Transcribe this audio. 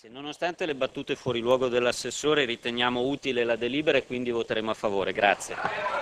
Grazie. Nonostante le battute fuori luogo dell'assessore riteniamo utile la delibera e quindi voteremo a favore. Grazie.